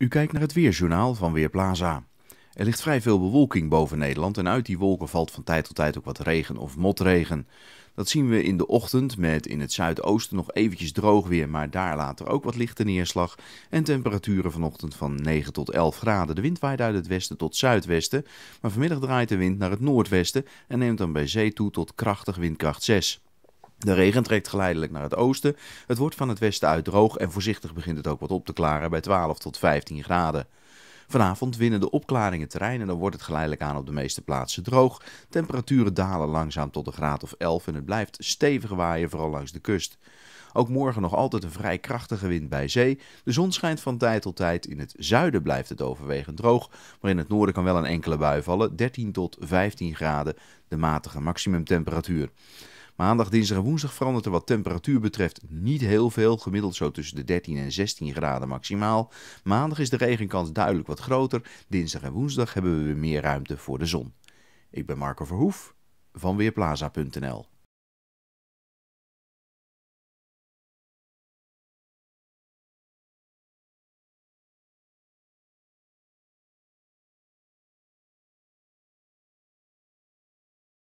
U kijkt naar het Weerjournaal van Weerplaza. Er ligt vrij veel bewolking boven Nederland en uit die wolken valt van tijd tot tijd ook wat regen of motregen. Dat zien we in de ochtend met in het zuidoosten nog eventjes droog weer, maar daar later ook wat lichte neerslag. En temperaturen vanochtend van 9 tot 11 graden. De wind waait uit het westen tot zuidwesten, maar vanmiddag draait de wind naar het noordwesten en neemt dan bij zee toe tot krachtig windkracht 6. De regen trekt geleidelijk naar het oosten. Het wordt van het westen uit droog en voorzichtig begint het ook wat op te klaren bij 12 tot 15 graden. Vanavond winnen de opklaringen terrein en dan wordt het geleidelijk aan op de meeste plaatsen droog. Temperaturen dalen langzaam tot een graad of 11 en het blijft stevig waaien, vooral langs de kust. Ook morgen nog altijd een vrij krachtige wind bij zee. De zon schijnt van tijd tot tijd. In het zuiden blijft het overwegend droog, maar in het noorden kan wel een enkele bui vallen. 13 tot 15 graden, de matige maximumtemperatuur. Maandag, dinsdag en woensdag verandert er wat temperatuur betreft niet heel veel. Gemiddeld zo tussen de 13 en 16 graden maximaal. Maandag is de regenkans duidelijk wat groter. Dinsdag en woensdag hebben we weer meer ruimte voor de zon. Ik ben Marco Verhoef van Weerplaza.nl